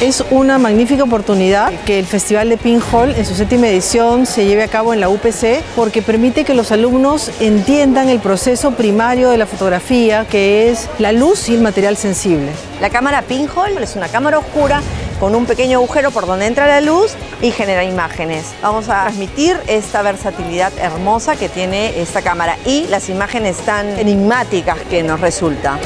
Es una magnífica oportunidad que el Festival de Pinhole en su séptima edición se lleve a cabo en la UPC porque permite que los alumnos entiendan el proceso primario de la fotografía que es la luz y el material sensible. La cámara Pinhole es una cámara oscura con un pequeño agujero por donde entra la luz y genera imágenes. Vamos a transmitir esta versatilidad hermosa que tiene esta cámara y las imágenes tan enigmáticas que nos resulta.